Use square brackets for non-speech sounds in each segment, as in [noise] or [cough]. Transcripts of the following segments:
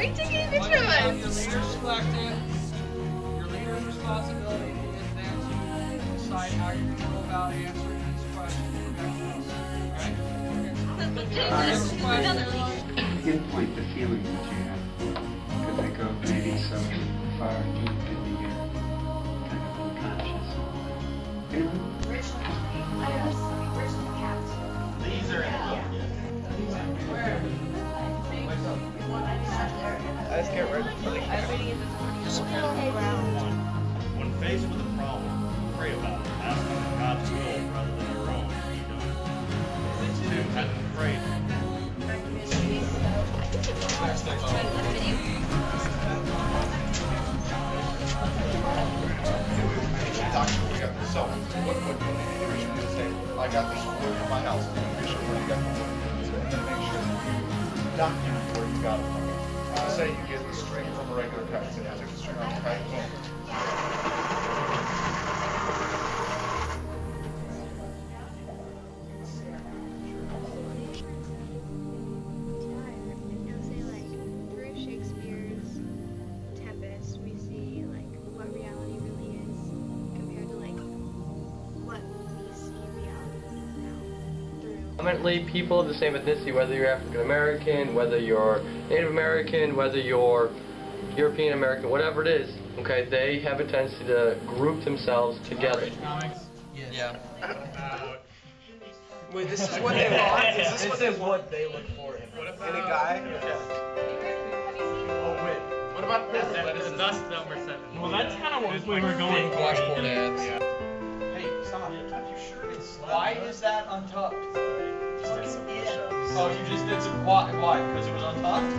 Are you taking a picture? Your leader's selected. Your leader's responsibility is then to decide how you go about answering these [laughs] question. Okay? Right? Another leader. You pinpoint the feelings that you When faced with a problem, pray about it. Ask for God's will rather than your own. Two, have them this. So, what, what, here's what you say. I got this wood from my house. Sure where you got the wood. And make sure you document where you got it from. Say you get the string from a regular took the string the. Now through. Fundamentally, people of the same ethnicity, whether you're African American, whether you're Native American, whether you're European American, whatever it is, okay, they have a tendency to group themselves together. Yeah. Wait, this is what they [laughs] want? This is this, what, they what they look for in, in a guy? Oh, wait. What about this? That's dust number seven. Well, that's kind of what we were going for. Washboard ads. Hey, stop. Why is that untucked? Oh, you just did some. Why? Why? Because it was untucked?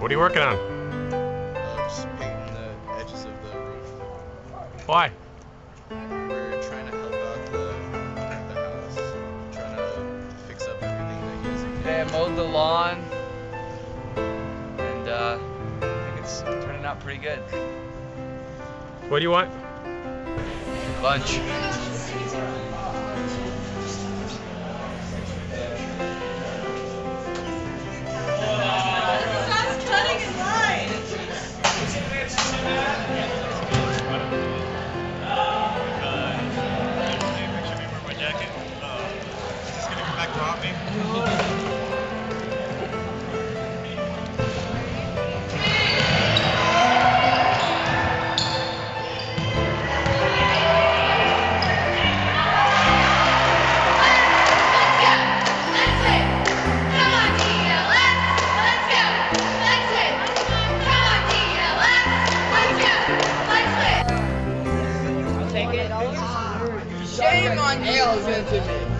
What are you working on? just painting the edges of the roof. Why? We're trying to help out the, the house, trying to fix up everything that he hasn't Okay, I mowed the lawn, and uh, I think it's turning out pretty good. What do you want? Lunch. on nails into me.